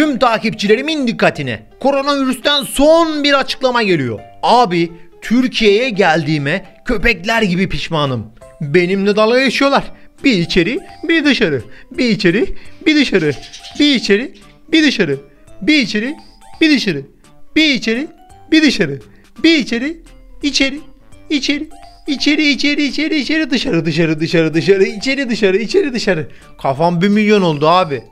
Tüm takipçilerimin dikkatine. Koronavirüsten son bir açıklama geliyor. Abi Türkiye'ye geldiğime köpekler gibi pişmanım. Benimle dalga geçiyorlar. Bir içeri, bir dışarı. Bir içeri, bir dışarı. Bir içeri, bir dışarı. Bir içeri, bir dışarı. Bir içeri, bir dışarı. Bir içeri, içeri, içeri. İçeri içeri içeri içeri dışarı dışarı dışarı dışarı içeri dışarı içeri dışarı. Kafam bir milyon oldu abi.